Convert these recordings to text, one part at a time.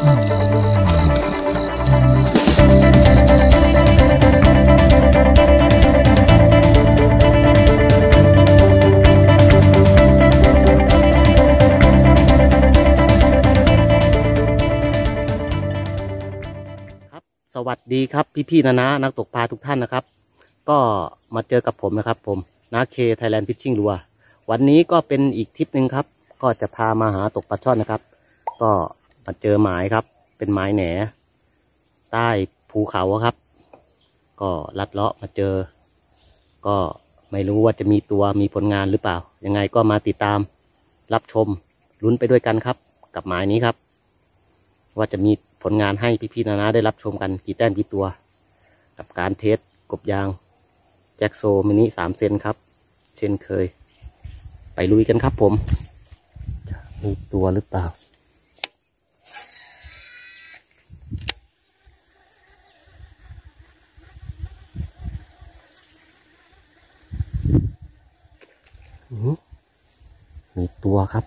สวัสดีครับพี่ๆนะนะนักตกปลาทุกท่านนะครับ ก็มาเจอกับผมนะครับ ผมนาเคไทยแลนด์พิชชิ่งรัววันนี้ก็เป็นอีกทริปหนึ่งครับ ก็จะพามาหาตกปลาช่อนนะครับ ก็ มาเจอหมายครับ เป็นหมายแหนใต้ภูเขาครับ ก็ลัดเลาะมาเจอ ก็ไม่รู้ว่าจะมีตัวมีผลงานหรือเปล่า ยังไงก็มาติดตามรับชมลุ้นไปด้วยกันครับ กับหมายนี้ครับ ว่าจะมีผลงานให้พี่ๆนานาได้รับชมกันกี่แต้มกี่ตัว กับการเทสกบยาง แจ็คโซมินิสามเซนครับ เช่นเคย ไปลุยกันครับผม จะมีตัวหรือเปล่า อื้อหือมี ตัวครับ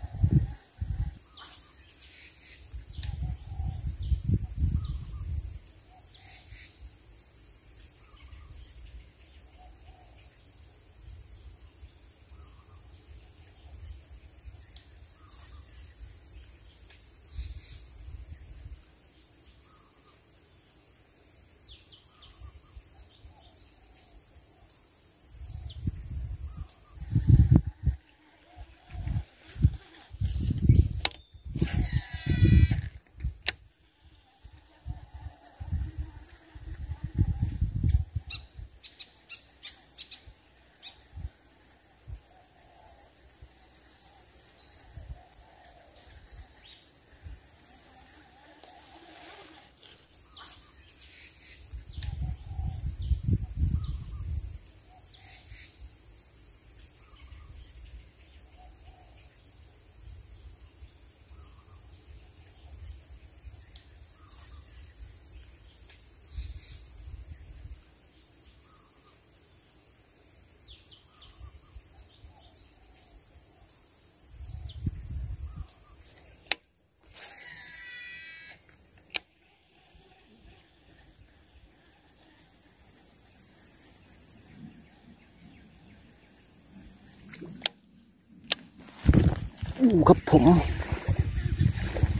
อู้ครับผม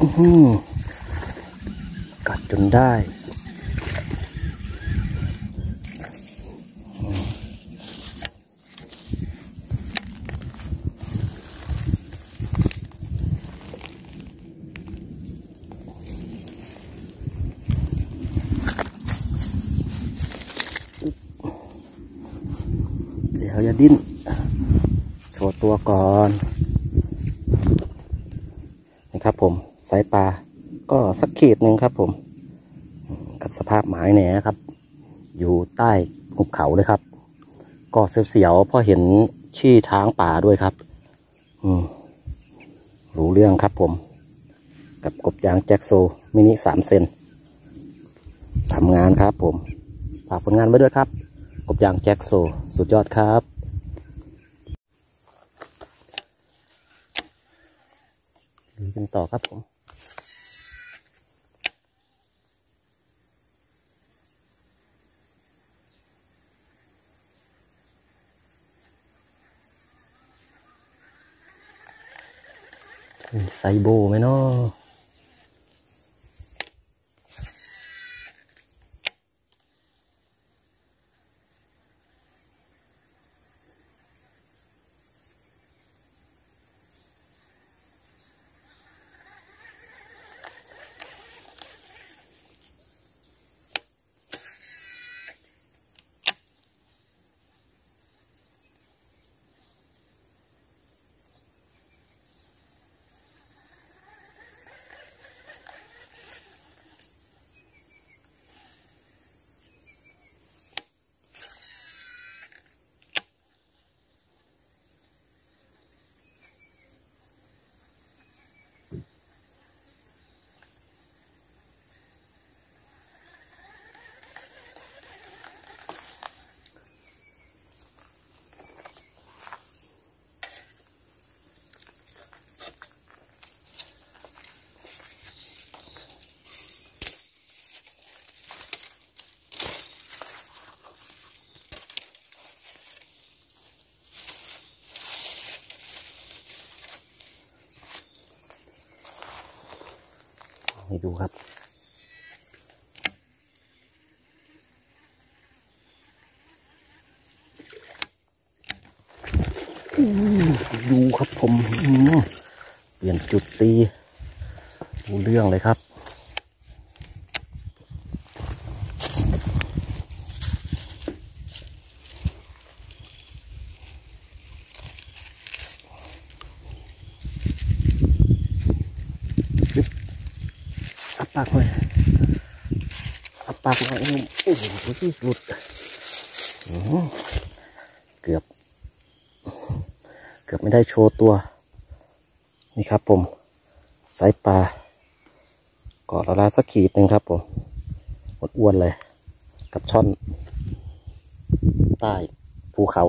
อือหือกัดจนได้เดี๋ยวอย่าดิ้นโชว์ตัวก่อน ครับผมสายปลาก็สักขีดหนึ่งครับผม กับสภาพหมายแหนครับ อยู่ใต้หุบเขาเลยครับ ก็เสียวๆเพราะเห็นขี้ช้างป่าด้วยครับ อืมรู้เรื่องครับผม กับกบยางแจ็คโซมินิสามเซนทำงานครับผม ฝากผลงานไว้ด้วยครับ กบยางแจ็คโซ สุดยอดครับ ลุยกันต่อครับผมไซโบไหมเนาะ ให้ดูครับ ดูครับผม เปลี่ยนจุดตีดูเรื่องเลยครับอับ ปากหน่อยอับปากหน่อยอืมโอ้โหดูสิหลุดเกือบ เกือบไม่ได้โชว์ตัว นี่ครับผมสายปลาเกาะละลาสักขีดหนึ่งครับผมอ้วนเลย กับช่อน ใต้ภูเขา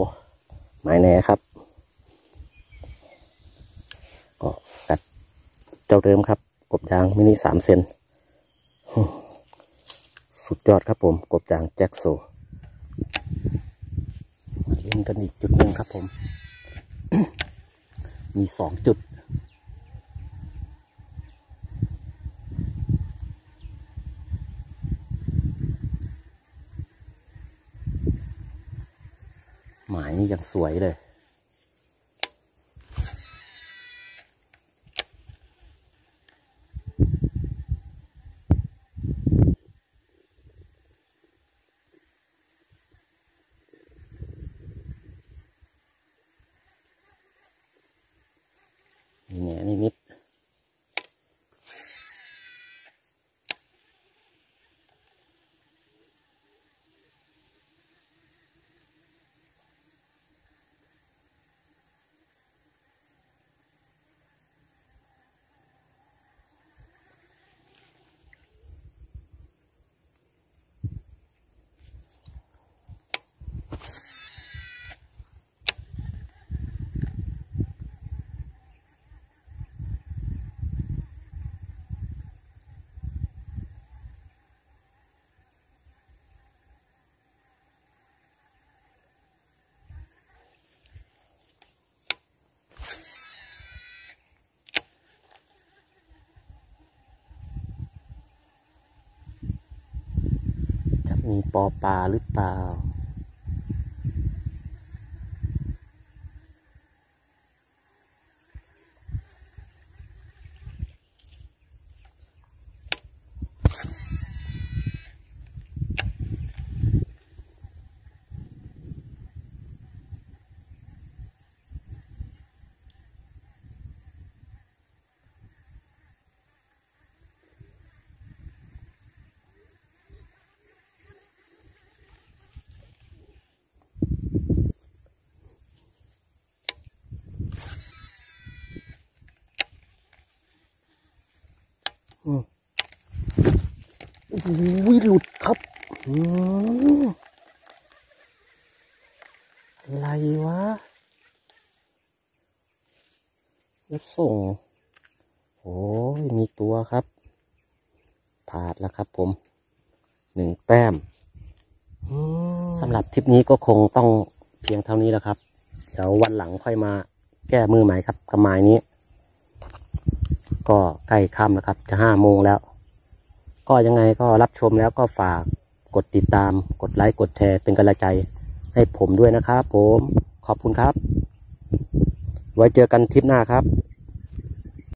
หมายแหนครับก็กัดเจ้าเดิมครับ กบยางมินิสามเซน สุดยอดครับผม กบยางแจ็คโซมาเล่นกันอีกจุดหนึ่งครับผม มีสองจุด หมายนี่ยังสวยเลย นี่ยนนิด มีปอปลาหรือเปล่า อุ้ยหลุดครับอืมอะไรวะจะส่ง โอ้ย มีตัวครับพลาดแล้วครับผม หนึ่งแต้มสำหรับทริปนี้ก็คงต้องเพียงเท่านี้แล้วครับ เดี๋ยววันหลังค่อยมาแก้มือใหม่ครับกับไม้นี้ ก็ใกล้ค่ำแล้วครับ จะห้าโมงแล้ว ก็ยังไงก็รับชมแล้วก็ฝากกดติดตาม กดไลค์กดแชร์เป็นกำลังใจให้ผมด้วยนะครับผมขอบคุณครับ ไว้เจอกันทริปหน้าครับ